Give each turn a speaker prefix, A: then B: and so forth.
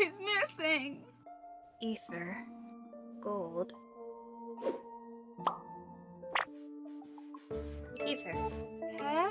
A: is missing?
B: Ether. Gold. Ether.
A: Huh?